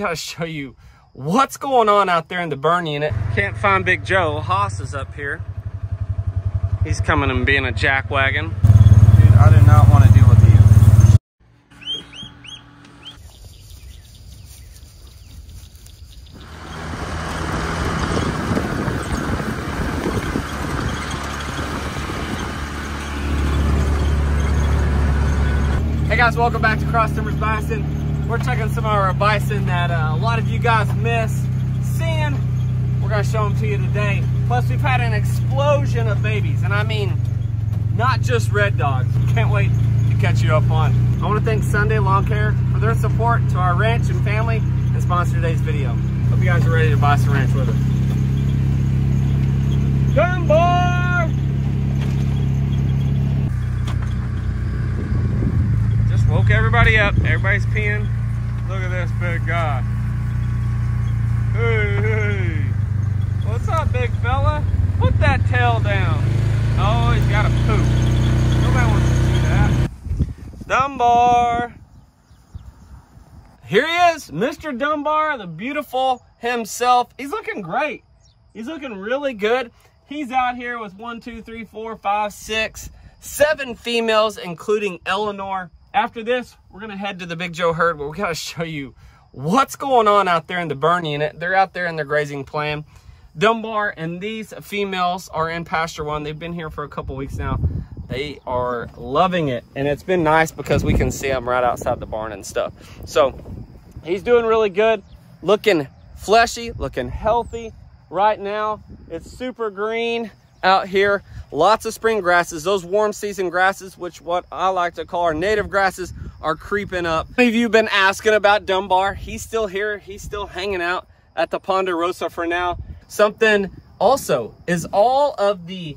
gotta show you what's going on out there in the burn unit. Can't find Big Joe. Haas is up here. He's coming and being a jack wagon. Dude, I do not want to deal with you. Hey guys, welcome back to Cross Timbers Bison. We're checking some of our bison that uh, a lot of you guys miss seeing. We're gonna show them to you today. Plus, we've had an explosion of babies, and I mean, not just red dogs. Can't wait to catch you up on. I wanna thank Sunday Lawn Care for their support to our ranch and family and sponsor today's video. Hope you guys are ready to buy some ranch with us. Dunbar! Just woke everybody up. Everybody's peeing. Look at this big guy. Hey, hey. What's up, big fella? Put that tail down. Oh, he's got a poop. Nobody wants to see that. Dunbar. Here he is, Mr. Dunbar, the beautiful himself. He's looking great. He's looking really good. He's out here with one, two, three, four, five, six, seven females, including Eleanor. After this, we're gonna head to the Big Joe herd, but we gotta show you what's going on out there in the burn unit. They're out there in their grazing plan. Dunbar and these females are in pasture one. They've been here for a couple weeks now. They are loving it, and it's been nice because we can see them right outside the barn and stuff. So he's doing really good, looking fleshy, looking healthy right now. It's super green out here. Lots of spring grasses. Those warm season grasses, which what I like to call our native grasses, are creeping up. Many of you have been asking about Dunbar. He's still here. He's still hanging out at the Ponderosa for now. Something also is all of the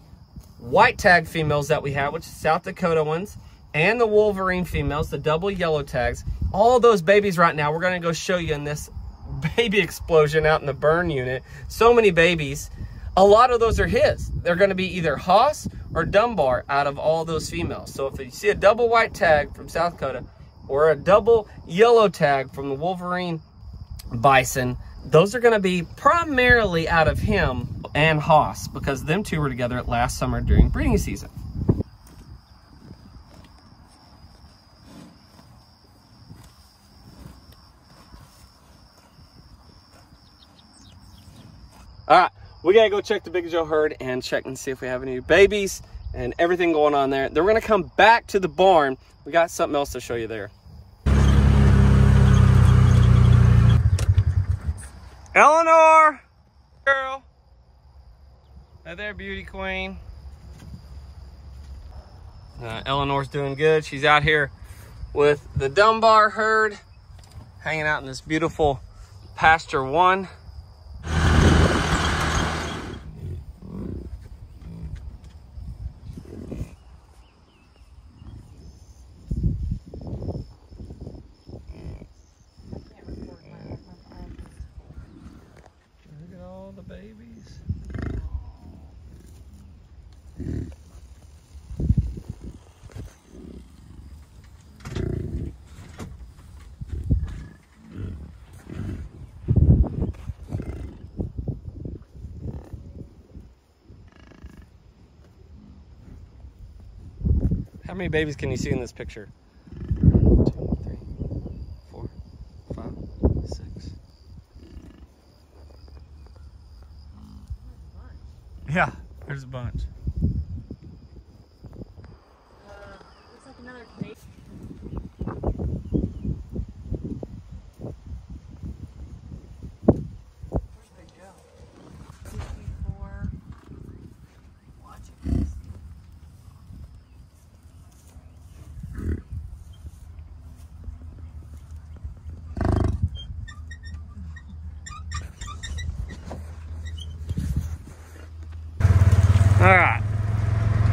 white tag females that we have, which is South Dakota ones, and the Wolverine females, the double yellow tags. All those babies right now, we're gonna go show you in this baby explosion out in the burn unit. So many babies. A lot of those are his. They're gonna be either Haas or Dunbar out of all those females. So if you see a double white tag from South Dakota or a double yellow tag from the Wolverine bison, those are gonna be primarily out of him and Haas because them two were together last summer during breeding season. All right, we gotta go check the Big Joe herd and check and see if we have any babies and everything going on there. Then we're gonna come back to the barn. We got something else to show you there. Eleanor, girl. Hey there, beauty queen. Uh, Eleanor's doing good. She's out here with the Dunbar herd, hanging out in this beautiful pasture one. Look at all the babies. How many babies can you see in this picture? One, two, three, four, five, six. Yeah, there's a bunch. Looks like another case. Where's Big Joe? Two, three, four. Watching this. All right,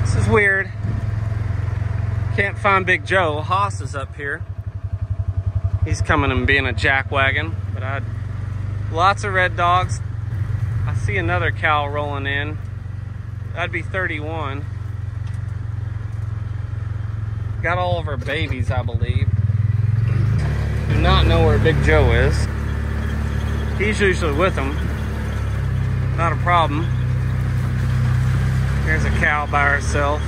this is weird. Can't find Big Joe. Haas is up here. He's coming and being a jack wagon, but I lots of red dogs. I see another cow rolling in. That'd be 31. Got all of our babies, I believe. Do not know where Big Joe is. He's usually with them. Not a problem. Here's a cow by herself.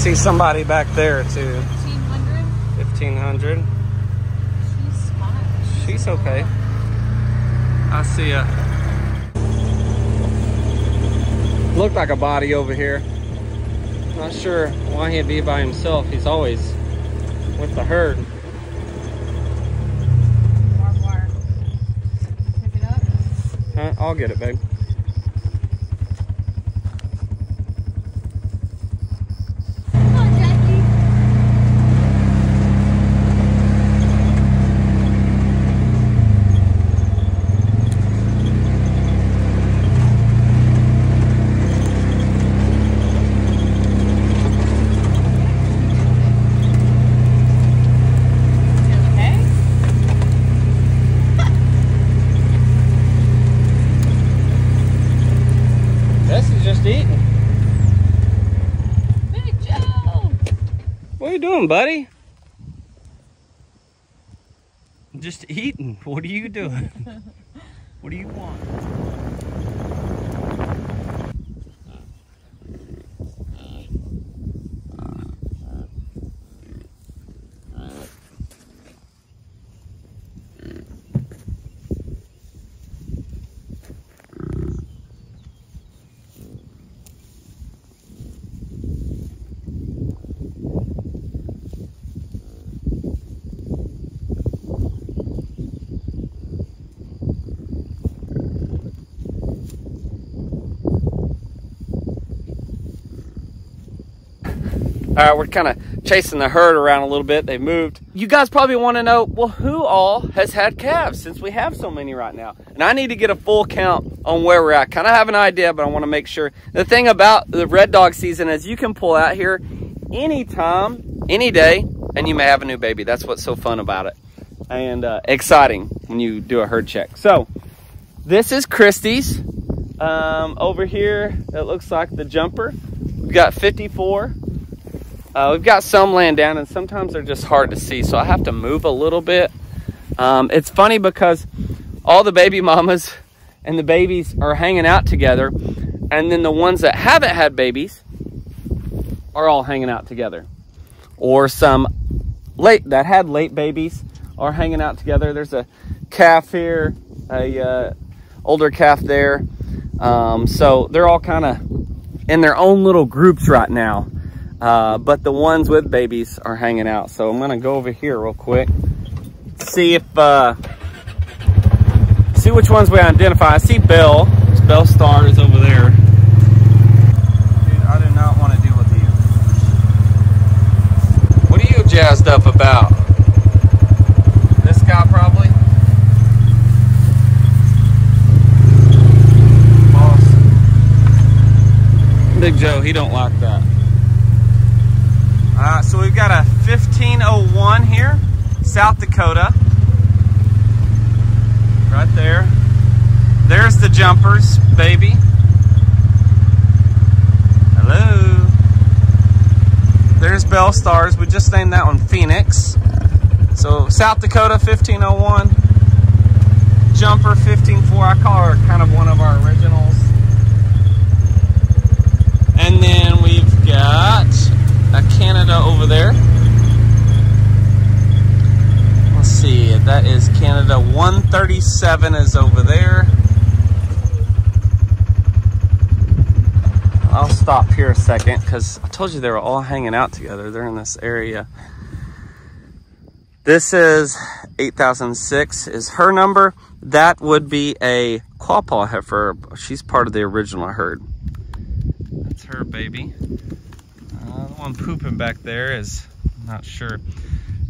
See somebody back there too. 1500. 1500. She's fine. She's okay. I see a looked like a body over here. Not sure why he'd be by himself. He's always with the herd. Barbed wire. Pick it up. Huh? I'll get it, babe. Come on, Jackie. You okay? Bessie's just eating. Big Joe. What are you doing, buddy? Just eating. What are you doing? what do you want? All right, we're kind of chasing the herd around a little bit. They moved. You guys probably want to know, well, who all has had calves since we have so many right now? And I need to get a full count on where we're at. Kind of have an idea, but I want to make sure. The thing about the red dog season is you can pull out here anytime, any day, and you may have a new baby. That's what's so fun about it and uh, exciting when you do a herd check. So this is Christie's. Um, over here, it looks like the jumper. We've got 54. Uh, we've got some laying down, and sometimes they're just hard to see, so I have to move a little bit. Um, it's funny because all the baby mamas and the babies are hanging out together, and then the ones that haven't had babies are all hanging out together. Or some late that had late babies are hanging out together. There's a calf here, a uh, older calf there. Um, so they're all kind of in their own little groups right now. Uh, but the ones with babies are hanging out. So I'm gonna go over here real quick, see if uh, see which ones we identify. I see Bell. Bell Star is over there. Dude, I do not want to deal with you. What are you jazzed up about? This guy probably. Boss. Big Joe, he don't like that. Uh, so we've got a 1501 here, South Dakota. Right there. There's the jumpers, baby. Hello. There's Bell Stars. We just named that one Phoenix. So South Dakota 1501, Jumper 1504. I call her kind of one of our originals. And then we've got a Canada over there. Let's see, that is Canada 137 is over there. I'll stop here a second because I told you they were all hanging out together. They're in this area. This is 8006 is her number. That would be a Quapaw heifer. She's part of the original herd. That's her baby. One pooping back there is not sure.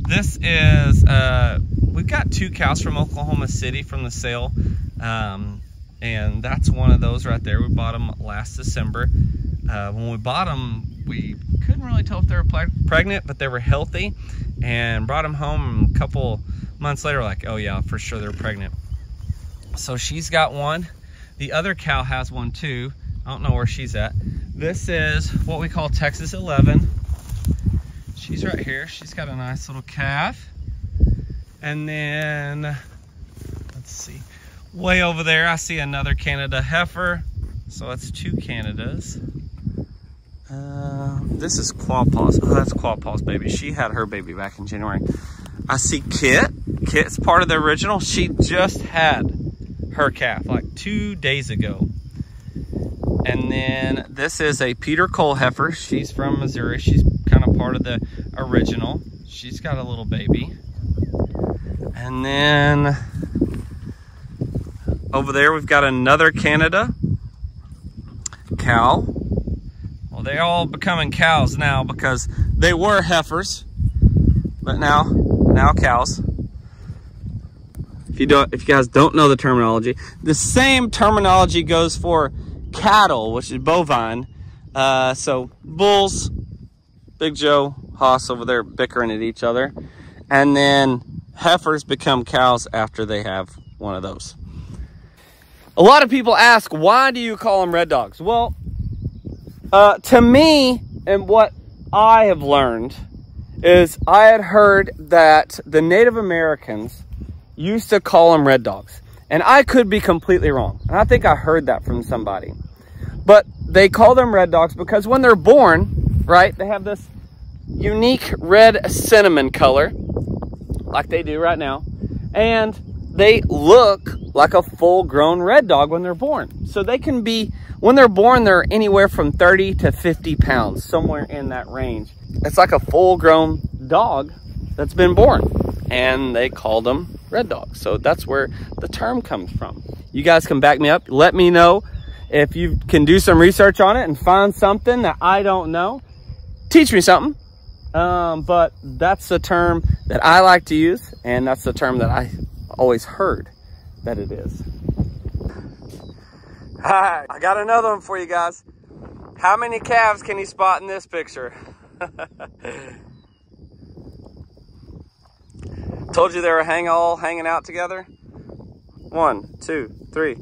This is uh, we've got two cows from Oklahoma City from the sale, um, and that's one of those right there. We bought them last December. Uh, when we bought them, we couldn't really tell if they were pregnant, but they were healthy, and brought them home. A couple months later, like, oh yeah, for sure they're pregnant. So she's got one. The other cow has one too. I don't know where she's at. This is what we call Texas 11. She's right here. She's got a nice little calf. And then, let's see, way over there, I see another Canada heifer. So that's two Canadas. Uh, this is Quapaws. Oh, that's Quapaw's baby. She had her baby back in January. I see Kit. Kit's part of the original. She just had her calf like two days ago. And then this is a Peter Cole heifer. She's from Missouri. She's kind of part of the original. She's got a little baby. And then over there we've got another Canada cow. Well, they're all becoming cows now because they were heifers, but now, now cows. If you don't, if you guys don't know the terminology, the same terminology goes for cattle, which is bovine. Uh, so bulls, Big Joe, Haas over there bickering at each other. And then heifers become cows after they have one of those. A lot of people ask, why do you call them red dogs? Well, uh, to me, and what I have learned is I had heard that the Native Americans used to call them red dogs. And I could be completely wrong. And I think I heard that from somebody. But they call them red dogs because when they're born, right, they have this unique red cinnamon color, like they do right now. And they look like a full grown red dog when they're born. So they can be, when they're born, they're anywhere from 30 to 50 pounds, somewhere in that range. It's like a full grown dog that's been born. And they called them red dogs. So that's where the term comes from. You guys can back me up. Let me know if you can do some research on it and find something that I don't know. Teach me something. Um, but that's the term that I like to use, and that's the term that I always heard that it is. All right, I got another one for you guys. How many calves can you spot in this picture? Told you they were hang all hanging out together. One, two, three,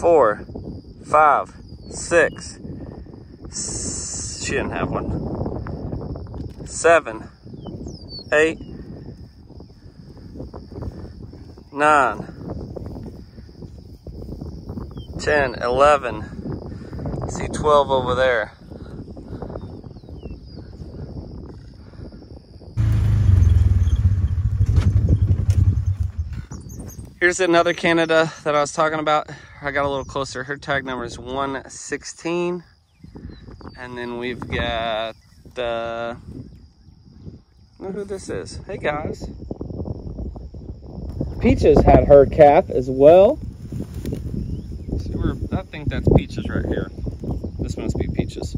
four, five, six. She didn't have one. Seven, eight, nine, ten, eleven. See 12 over there. Here's another Canada that I was talking about. I got a little closer. Her tag number is 116. And then we've got the, know who this is. Hey guys. Peaches had her calf as well. See where, I think that's Peaches right here. This must be Peaches.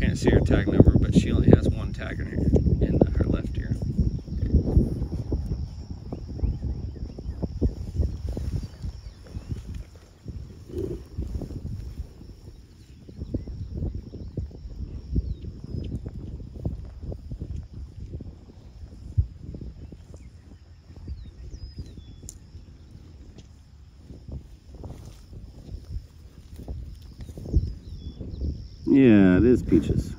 Can't see her tag number, but she only has one tag in here, in her left ear. Yeah, it is Peaches.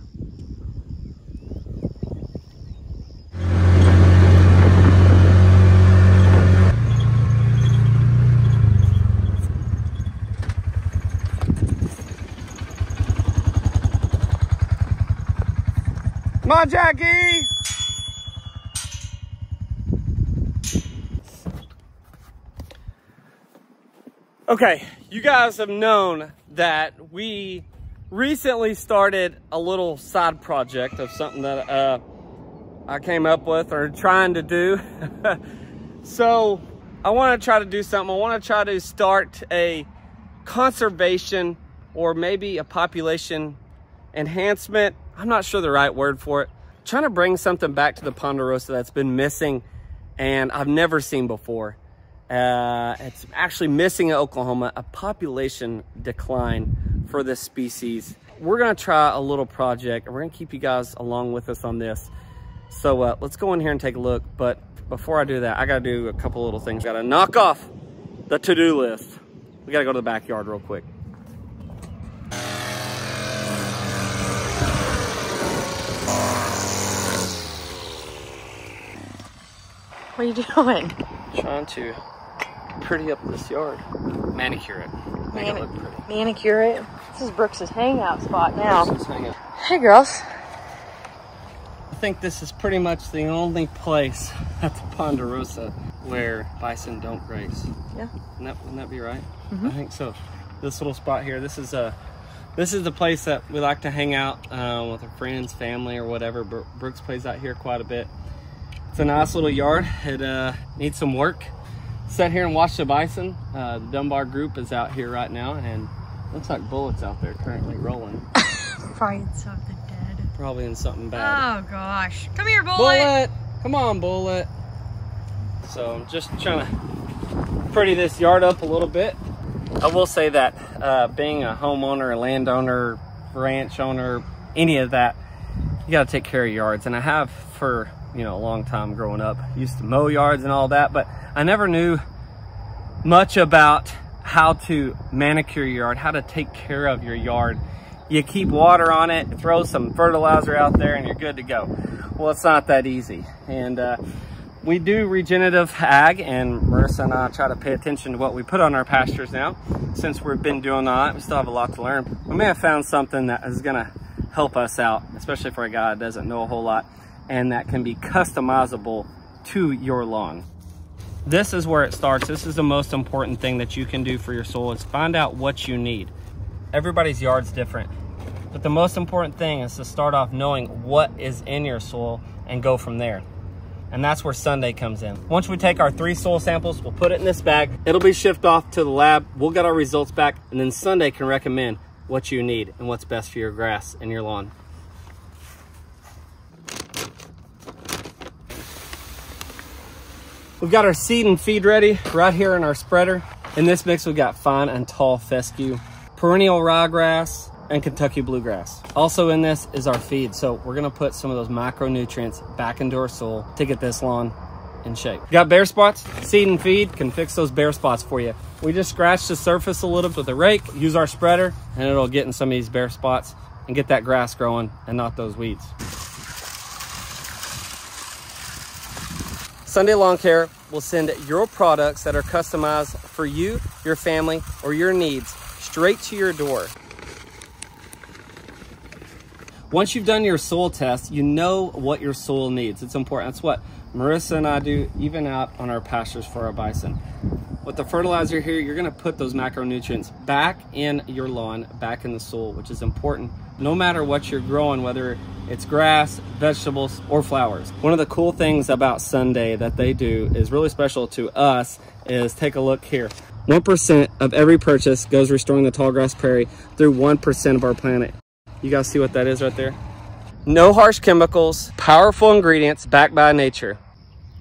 Come on, Jackie! Okay, you guys have known that we recently started a little side project of something that uh, I came up with or trying to do. so I want to try to do something. I want to try to start a conservation or maybe a population enhancement. I'm not sure the right word for it. trying to bring something back to the Ponderosa that's been missing and I've never seen before. Uh, it's actually missing in Oklahoma, a population decline for this species. We're gonna try a little project and we're gonna keep you guys along with us on this. So uh, let's go in here and take a look. But before I do that, I gotta do a couple little things. Gotta knock off the to-do list. We gotta go to the backyard real quick. What are you doing? Trying to pretty up this yard. Manicure it. Make Mani it look pretty. Manicure it? This is Brooks's hangout spot now. Hey, girls. I think this is pretty much the only place at the Ponderosa where bison don't graze. Yeah. Wouldn't that, wouldn't that be right? I think so. This little spot here, this is a, this is the place that we like to hang out uh, with our friends, family, or whatever. Brooks plays out here quite a bit. It's a nice little yard. It uh, needs some work. Sit here and watch the bison. Uh, the Dunbar group is out here right now, and looks like bullets out there currently rolling. Probably something dead. Probably in something bad. Oh, gosh. Come here, bullet. Bullet! Come on, Bullet. So I'm just trying to pretty this yard up a little bit. I will say that uh, being a homeowner, a landowner, ranch owner, any of that, you got to take care of yards. And I have for, you know, a long time growing up. Used to mow yards and all that, but I never knew much about how to manicure your yard, how to take care of your yard. You keep water on it, throw some fertilizer out there, and you're good to go. Well, it's not that easy. And uh, we do regenerative ag, and Marissa and I try to pay attention to what we put on our pastures now. Since we've been doing that, we still have a lot to learn. We may have found something that is gonna help us out, especially for a guy that doesn't know a whole lot, and that can be customizable to your lawn. This is where it starts. This is the most important thing that you can do for your soil is find out what you need. Everybody's yard's different. But the most important thing is to start off knowing what is in your soil and go from there. And that's where Sunday comes in. Once we take our three soil samples, we'll put it in this bag. It'll be shipped off to the lab. We'll get our results back. And then Sunday can recommend what you need and what's best for your grass and your lawn. We've got our seed and feed ready right here in our spreader. In this mix, we've got fine and tall fescue, perennial ryegrass, and Kentucky bluegrass. Also in this is our feed. So we're gonna put some of those micronutrients back into our soil to get this lawn in shape. Got bare spots? Seed and feed can fix those bare spots for you. We just scratch the surface a little bit with a rake, use our spreader, and it'll get in some of these bare spots and get that grass growing and not those weeds. Sunday Lawn Care will send your products that are customized for you, your family, or your needs straight to your door. Once you've done your soil test, you know what your soil needs. It's important. That's what Marissa and I do even out on our pastures for our bison. With the fertilizer here, you're gonna put those macronutrients back in your lawn, back in the soil, which is important no matter what you're growing, whether it's grass, vegetables, or flowers. One of the cool things about Sunday that they do is really special to us is take a look here. 1% of every purchase goes restoring the tall grass prairie through 1% of our planet. You guys see what that is right there? No harsh chemicals, powerful ingredients backed by nature.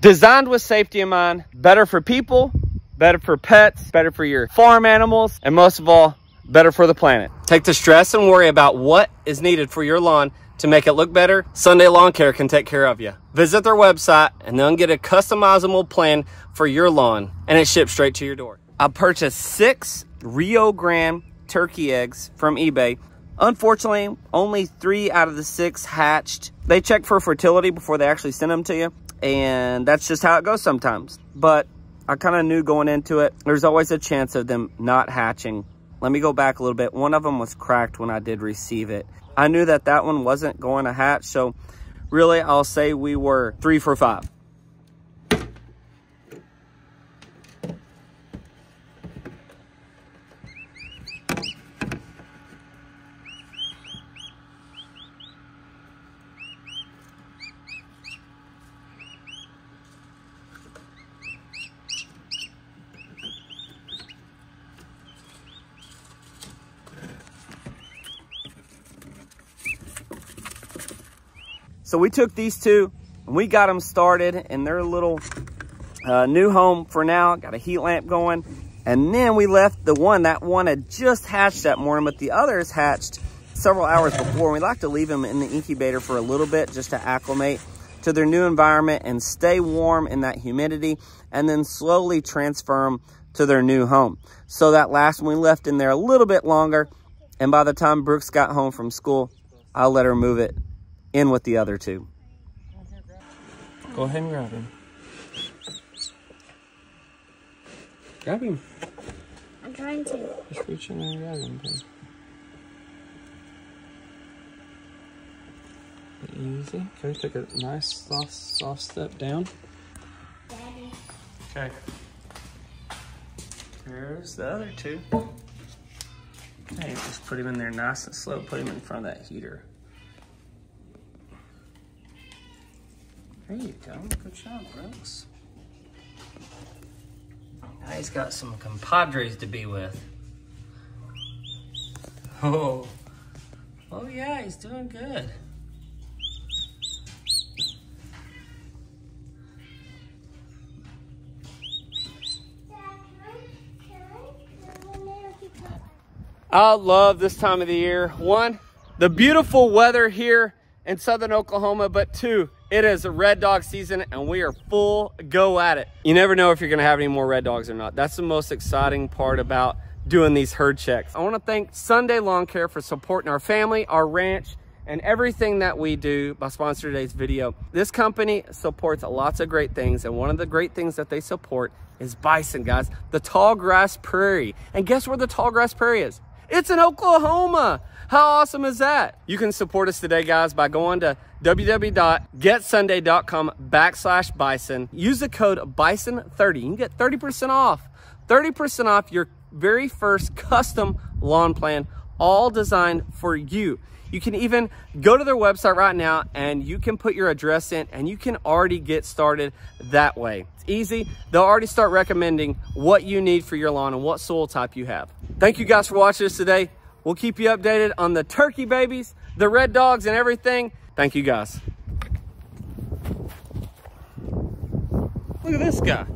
Designed with safety in mind, better for people, better for pets, better for your farm animals, and most of all, better for the planet. Take the stress and worry about what is needed for your lawn to make it look better. Sunday Lawn Care can take care of you. Visit their website and then get a customizable plan for your lawn and it ships straight to your door. I purchased six Rio Grande turkey eggs from eBay. Unfortunately, only three out of the six hatched. They check for fertility before they actually send them to you. And that's just how it goes sometimes. But I kind of knew going into it, there's always a chance of them not hatching. Let me go back a little bit. One of them was cracked when I did receive it. I knew that that one wasn't going to hatch. So really, I'll say we were three for five. So we took these two and we got them started in their little uh, new home for now. Got a heat lamp going. And then we left the one, that one had just hatched that morning, but the others hatched several hours before. We like to leave them in the incubator for a little bit just to acclimate to their new environment and stay warm in that humidity and then slowly transfer them to their new home. So that last one we left in there a little bit longer. And by the time Brooks got home from school, I'll let her move it in with the other two. Go ahead and grab him. Grab him. I'm trying to. Just reach in and grab him. please. Easy. Okay, take a nice soft, soft step down. Daddy. Okay. There's the other two. Okay, just put him in there nice and slow. Put him in front of that heater. There you go. Good job, Brooks. Now he's got some compadres to be with. Oh. Oh yeah, he's doing good. I love this time of the year. One, the beautiful weather here in southern Oklahoma, but two, it is a red dog season and we are full go at it. You never know if you're gonna have any more red dogs or not. That's the most exciting part about doing these herd checks. I wanna thank Sunday Lawn Care for supporting our family, our ranch, and everything that we do by sponsoring today's video. This company supports lots of great things, and one of the great things that they support is bison, guys. The tall grass prairie. And guess where the tall grass prairie is? It's in Oklahoma. How awesome is that? You can support us today, guys, by going to www.getsunday.com backslash bison. Use the code bison30. You can get 30% off. 30% off your very first custom lawn plan, all designed for you. You can even go to their website right now and you can put your address in and you can already get started that way. It's easy. They'll already start recommending what you need for your lawn and what soil type you have. Thank you guys for watching us today. We'll keep you updated on the turkey babies, the red dogs and everything. Thank you guys. Look at this guy.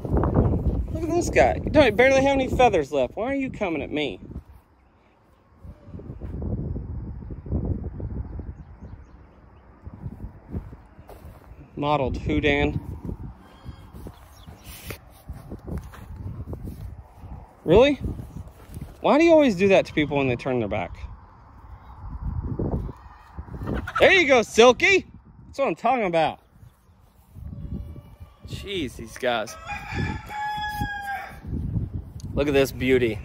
Look at this guy. You don't barely have any feathers left. Why are you coming at me? Mottled Houdan. Really? Why do you always do that to people when they turn their back? There you go, Silky. That's what I'm talking about. Jeez, these guys. Look at this beauty.